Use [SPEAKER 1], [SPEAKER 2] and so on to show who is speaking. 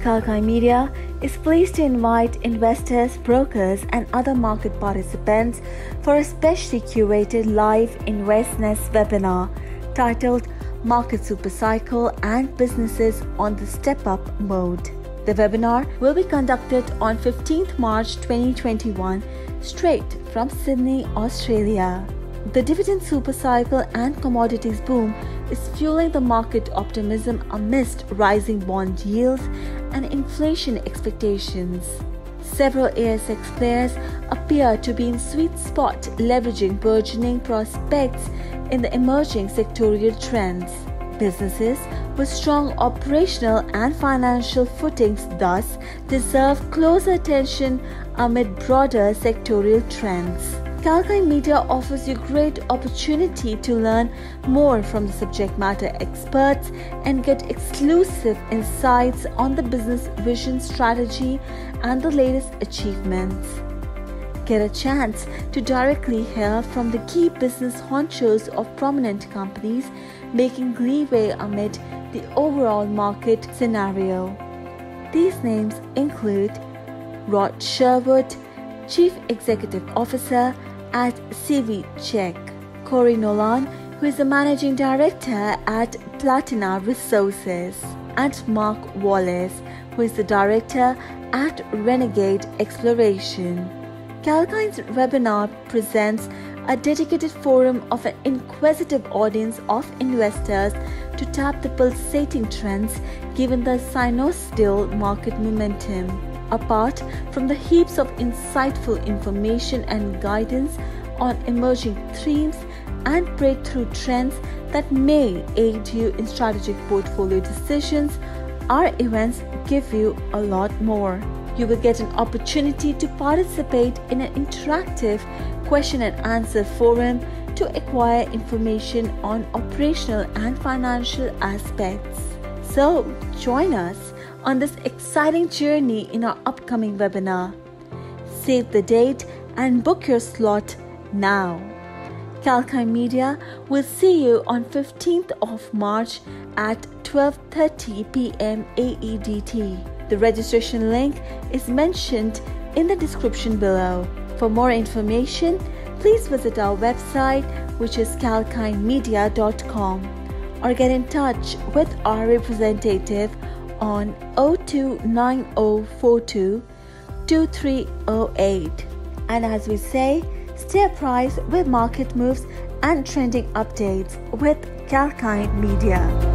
[SPEAKER 1] Kalkine Media is pleased to invite investors, brokers, and other market participants for a specially curated live InvestNest webinar titled Market Supercycle and Businesses on the Step Up Mode. The webinar will be conducted on 15th March 2021 straight from Sydney, Australia. The dividend supercycle and commodities boom is fueling the market optimism amidst rising bond yields and inflation expectations. Several ASX players appear to be in sweet spot leveraging burgeoning prospects in the emerging sectorial trends. Businesses with strong operational and financial footings thus deserve closer attention amid broader sectorial trends. Kalkine Media offers you great opportunity to learn more from the subject matter experts and get exclusive insights on the business vision strategy and the latest achievements. Get a chance to directly hear from the key business honchos of prominent companies making leeway amid the overall market scenario. These names include Rod Sherwood, Chief Executive Officer at CV Check, Corey Nolan, who is the Managing Director at Platina Resources, and Mark Wallace, who is the Director at Renegade Exploration. Kalkine's webinar presents a dedicated forum of an inquisitive audience of investors to tap the pulsating trends given the sinusoidal market momentum. Apart from the heaps of insightful information and guidance on emerging themes and breakthrough trends that may aid you in strategic portfolio decisions, our events give you a lot more. You will get an opportunity to participate in an interactive question and answer forum to acquire information on operational and financial aspects. So, join us on this exciting journey in our upcoming webinar. Save the date and book your slot now. Kalkine Media will see you on 15th of March at 12:30 p.m. AEDT. The registration link is mentioned in the description below. For more information, please visit our website which is kalkinemedia.com or get in touch with our representative on 029042 2308. And as we say, stay apprised with market moves and trending updates with Kalkine Media.